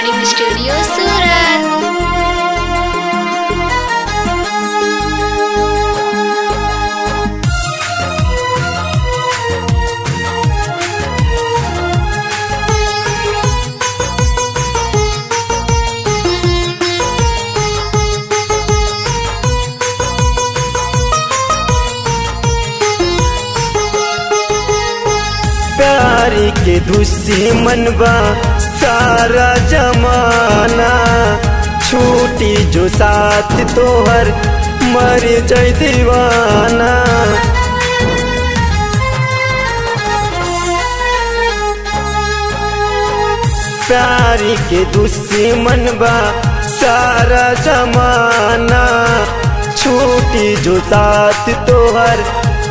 Recording soon. प्यारी के दुश्मन बा। सारा जमाना छूटी जो साथ तोहर मर जाय दीवाना। प्यारी के दुश्मन बा। सारा जमाना छूटी जो साथ तोहर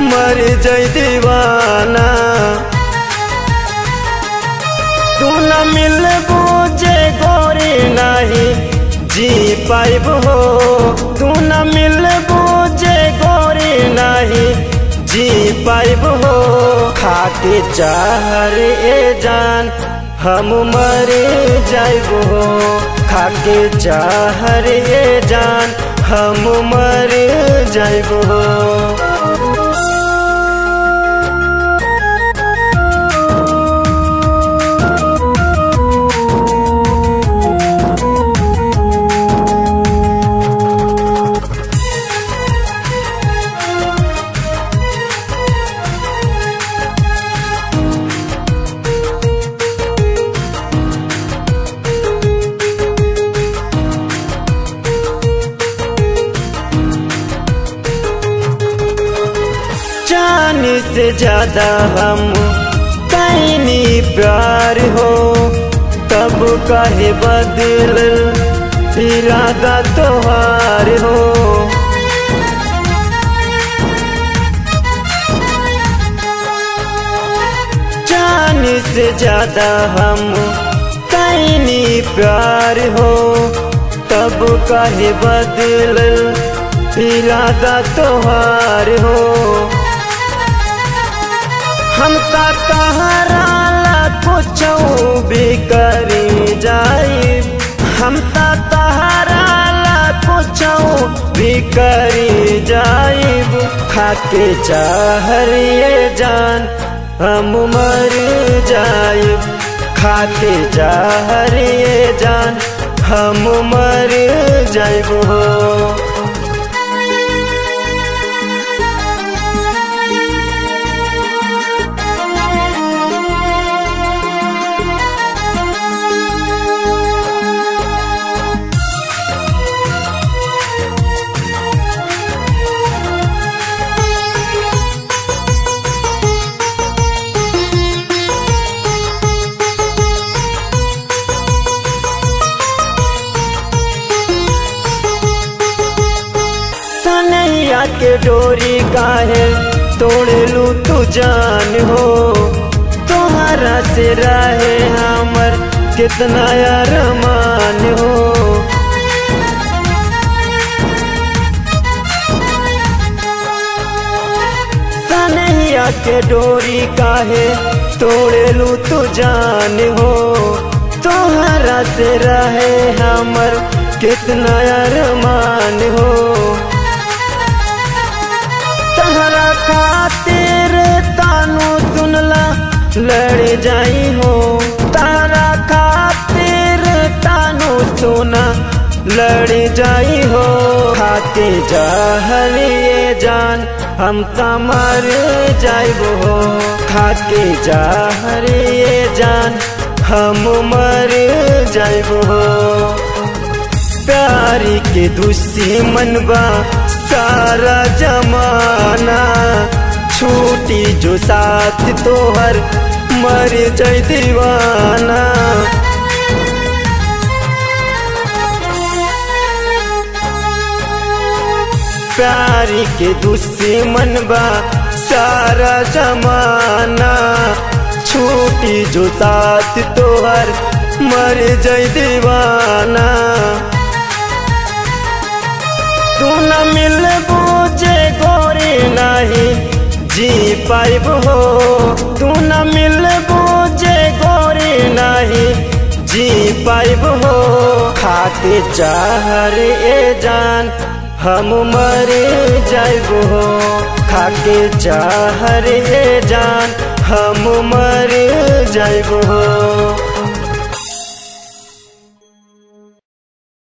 मर जाय दीवाना। तू न मिल बूझे गोरी नहीं, जी पाइब हो। तू न मिल बूझे गोरी नहीं, जी पाइब हो। खाके चाहर ए जान, हम मर जाइब हो। खाके चाहर ए जान, हम मर जाइब से ज़्यादा हम कैनी प्यार हो, तब कहे बदल इरादा तोहार हो? जान से ज़्यादा हम कैनी प्यार हो, तब काहे बदल इरादा तोहार हो? हम का तहरा कुछ भी करी जाई हम तहरा कुछ भी करी जाइब खाके चाहरिए जान, हम मर जाइब खाके चाहरिए जान, हम मर हो के डोरी काहे तोड़ लू तू जान हो। तुम्हारा से रहे हमर, कितना अरमान हो। सनैया के डोरी काहे तोड़ लू तू जान हो। तुम्हारा से रहे हमर, कितना अरमान हो। खातिर तानू सुनला लड़ जाई हो। तारा खातिर तानू सुना लड़ जाई हो। खाके जहरिए जान, हम कमर जाइब हो। खाके जहरिए जान, हम मर जाइब हो। प्यारी के दुश्मन बा, सारा जमाना। छूटी जो साथ तोहर मर जाय दीवाना। प्यारी के दुश्मन बा सारा जमाना। छूटी जो साथ तोहर मर जाय दीवाना। जी पाइब तू न मिल बूझे गोरी नहीं। जी पाइब हो, खाते चाहर ए जान, हम मर हो। खाके चाहर ए जान, हम मर हो।